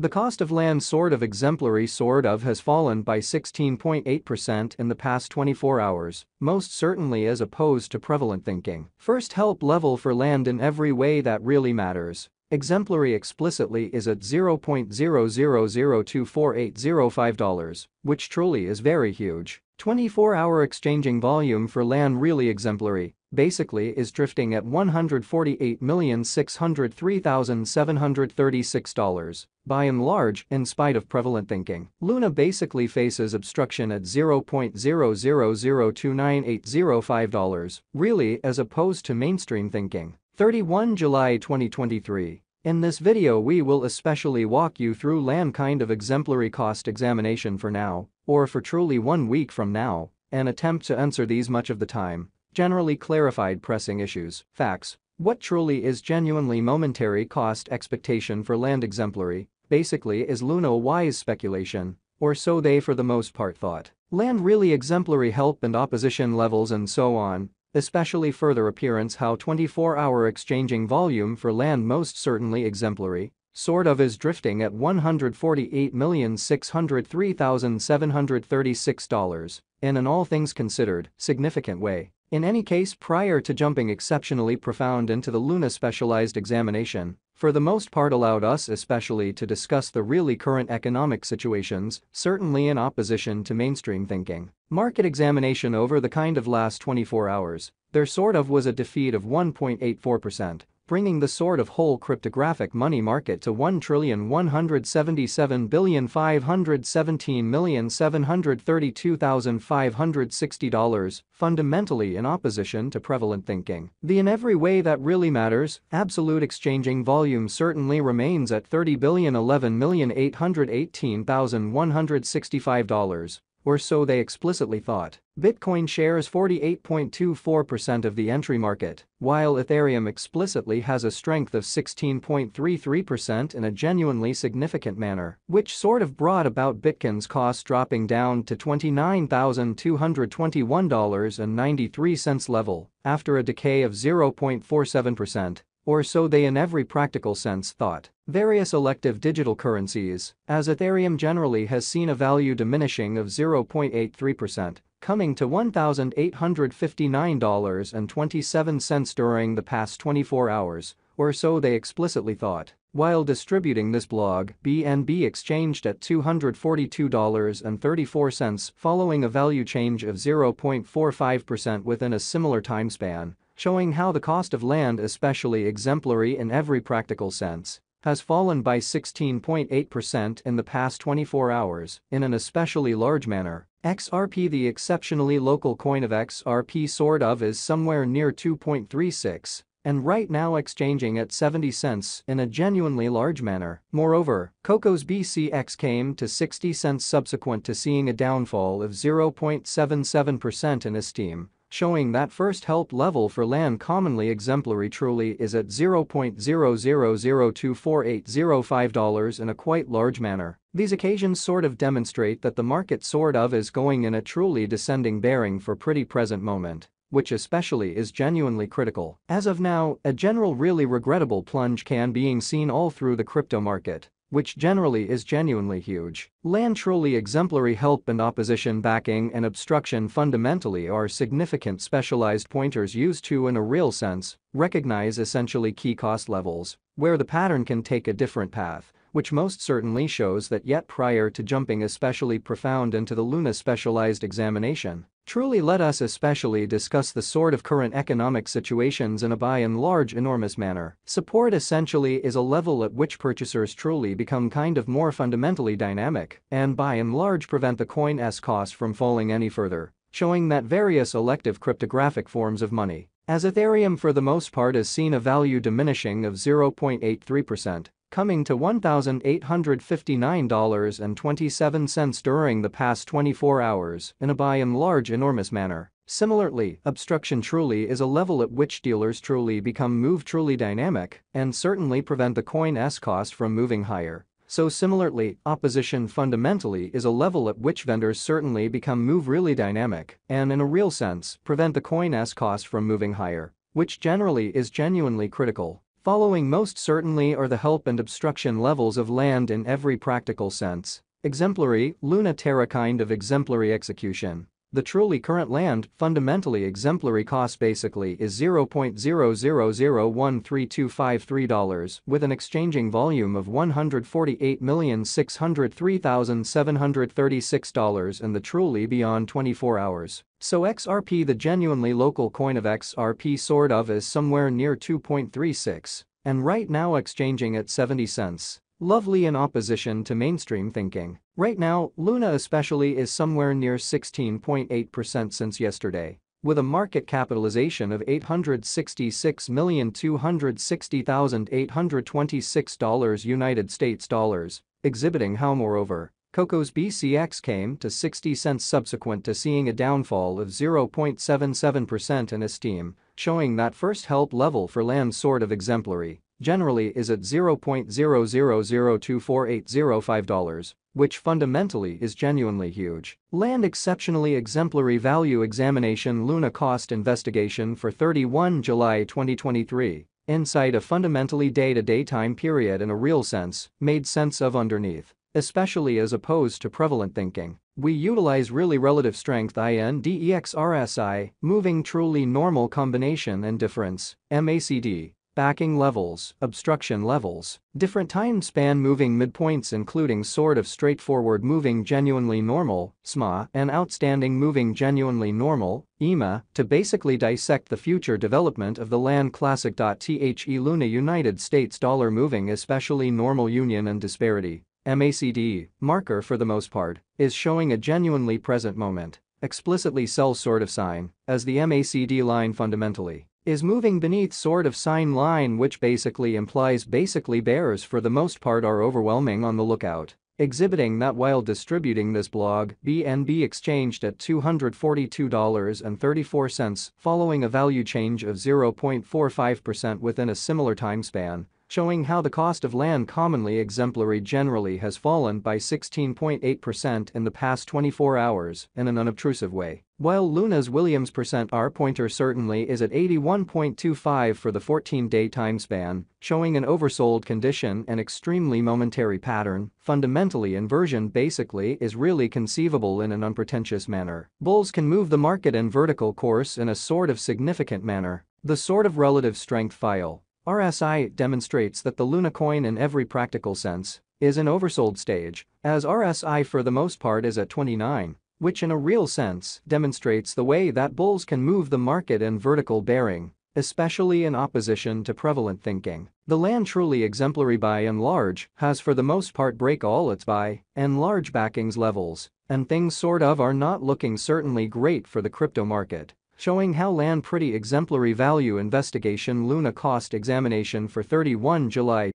The cost of land sort of exemplary sort of has fallen by 16.8% in the past 24 hours, most certainly as opposed to prevalent thinking. First help level for land in every way that really matters. Exemplary explicitly is at $0.00024805, which truly is very huge. 24-hour exchanging volume for land really exemplary, basically is drifting at $148,603,736. By and large, in spite of prevalent thinking, Luna basically faces obstruction at $0.00029805, really as opposed to mainstream thinking. 31 July 2023. In this video we will especially walk you through land kind of exemplary cost examination for now, or for truly one week from now, and attempt to answer these much of the time, generally clarified pressing issues, facts, what truly is genuinely momentary cost expectation for land exemplary, basically is Luna wise speculation, or so they for the most part thought. Land really exemplary help and opposition levels and so on, especially further appearance how 24-hour exchanging volume for land most certainly exemplary, sort of is drifting at $148,603,736 in an all things considered significant way. In any case prior to jumping exceptionally profound into the Luna specialized examination, for the most part allowed us especially to discuss the really current economic situations, certainly in opposition to mainstream thinking. Market examination over the kind of last 24 hours, there sort of was a defeat of 1.84%, bringing the sort of whole cryptographic money market to $1,177,517,732,560, fundamentally in opposition to prevalent thinking. The in every way that really matters, absolute exchanging volume certainly remains at $30,011,818,165 or so they explicitly thought. Bitcoin shares 48.24% of the entry market, while Ethereum explicitly has a strength of 16.33% in a genuinely significant manner, which sort of brought about Bitcoin's cost dropping down to $29,221.93 level after a decay of 0.47%. Or so they in every practical sense thought. Various elective digital currencies, as Ethereum generally has seen a value diminishing of 0.83%, coming to $1,859.27 during the past 24 hours, or so they explicitly thought. While distributing this blog, BNB exchanged at $242.34 following a value change of 0.45% within a similar time span, showing how the cost of land especially exemplary in every practical sense has fallen by 16.8% in the past 24 hours in an especially large manner. XRP the exceptionally local coin of XRP sort of is somewhere near 2.36 and right now exchanging at 70 cents in a genuinely large manner. Moreover, Coco's BCX came to 60 cents subsequent to seeing a downfall of 0.77% in esteem showing that first help level for land commonly exemplary truly is at $0.00024805 in a quite large manner. These occasions sort of demonstrate that the market sort of is going in a truly descending bearing for pretty present moment which especially is genuinely critical. As of now, a general really regrettable plunge can being seen all through the crypto market which generally is genuinely huge. Land truly exemplary help and opposition backing and obstruction fundamentally are significant specialized pointers used to in a real sense recognize essentially key cost levels where the pattern can take a different path which most certainly shows that yet prior to jumping especially profound into the Luna specialized examination, Truly let us especially discuss the sort of current economic situations in a by and large enormous manner. Support essentially is a level at which purchasers truly become kind of more fundamentally dynamic and by and large prevent the coin's cost from falling any further, showing that various elective cryptographic forms of money, as Ethereum for the most part has seen a value diminishing of 0.83%, coming to $1,859.27 during the past 24 hours in a by and large enormous manner. Similarly, obstruction truly is a level at which dealers truly become move truly dynamic and certainly prevent the coin S cost from moving higher. So similarly, opposition fundamentally is a level at which vendors certainly become move really dynamic and in a real sense prevent the coin S cost from moving higher, which generally is genuinely critical. Following most certainly are the help and obstruction levels of land in every practical sense. Exemplary, Luna Terra kind of exemplary execution. The truly current land, fundamentally exemplary cost basically is $0.0001325 with an exchanging volume of $148,603,736 and the truly beyond 24 hours. So XRP the genuinely local coin of XRP sort of is somewhere near 2.36 and right now exchanging at 70 cents. Lovely in opposition to mainstream thinking. Right now, Luna especially is somewhere near 16.8% since yesterday. With a market capitalization of $866,260,826 United States dollars, exhibiting how moreover, Coco's BCX came to 60 cents subsequent to seeing a downfall of 0.77% in esteem, showing that first help level for land sort of exemplary generally is at $0.000248005, which fundamentally is genuinely huge. Land exceptionally exemplary value examination Luna cost investigation for 31 July 2023 inside a fundamentally day-to-day time period in a real sense, made sense of underneath. Especially as opposed to prevalent thinking. We utilize really relative strength INDEXRSI, moving truly normal combination and difference, MACD, backing levels, obstruction levels, different time span moving midpoints including sort of straightforward moving genuinely normal, SMA, and outstanding moving genuinely normal, EMA, to basically dissect the future development of the land classic. The Luna United States dollar moving especially normal union and disparity. MACD, marker for the most part, is showing a genuinely present moment, explicitly sell sort of sign, as the MACD line fundamentally is moving beneath sort of sign line which basically implies basically bears for the most part are overwhelming on the lookout. Exhibiting that while distributing this blog, BNB exchanged at $242.34 following a value change of 0.45% within a similar time span, showing how the cost of land commonly exemplary generally has fallen by 16.8% in the past 24 hours in an unobtrusive way. While Luna's Williams percent R pointer certainly is at 81.25 for the 14-day time span, showing an oversold condition and extremely momentary pattern, fundamentally inversion basically is really conceivable in an unpretentious manner. Bulls can move the market in vertical course in a sort of significant manner, the sort of relative strength file RSI demonstrates that the Luna coin in every practical sense is an oversold stage, as RSI for the most part is at 29, which in a real sense demonstrates the way that bulls can move the market in vertical bearing, especially in opposition to prevalent thinking. The land truly exemplary by and large has for the most part break all its by and large backings levels, and things sort of are not looking certainly great for the crypto market showing how land pretty exemplary value investigation Luna cost examination for 31 July